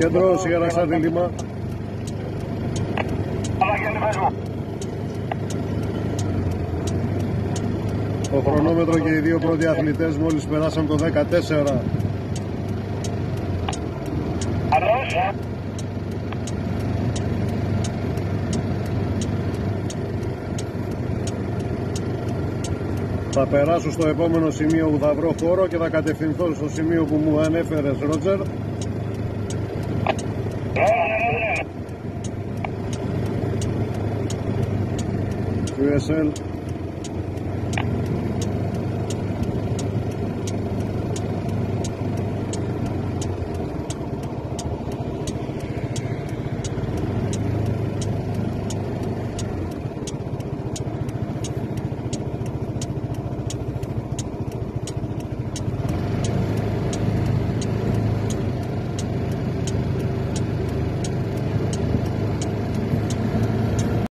Κέντρο, Σιγαρασάρτη Λίμα. Το χρονόμετρο και οι δύο πρώτοι αθλητές μόλις περάσαν το 14. Θα περάσω στο επόμενο σημείο που θα βρω χώρο και θα κατευθυνθώ στο σημείο που μου ανέφερες Ρότζερ. QSL